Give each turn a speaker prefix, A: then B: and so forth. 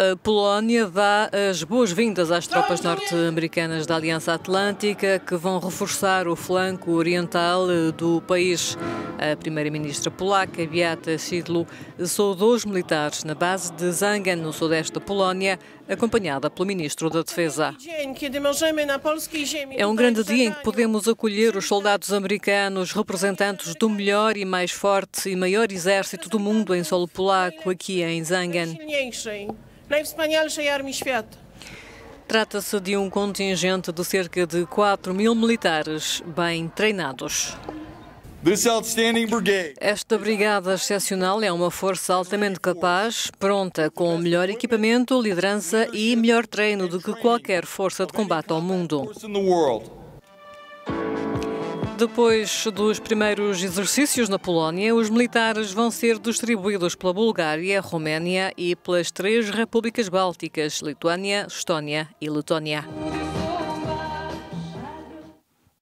A: A Polónia dá as boas-vindas às tropas norte-americanas da Aliança Atlântica que vão reforçar o flanco oriental do país. A primeira-ministra polaca, Beata Szydło, saudou os militares na base de Zangan, no sudeste da Polónia, acompanhada pelo ministro da Defesa. É um grande dia em que podemos acolher os soldados americanos, representantes do melhor e mais forte e maior exército do mundo em solo polaco, aqui em Zangan najwspanialszej armii świata. Trata-se de um contingente de cerca de 4 mil militares bem treinados. Esta brigada excepcional é uma força altamente capaz, pronta com o melhor equipamento, liderança e melhor treino do que qualquer força de combate ao mundo. Depois dos primeiros exercícios na Polónia, os militares vão ser distribuídos pela Bulgária, Roménia e pelas três repúblicas bálticas, Lituânia, Estónia e Letónia.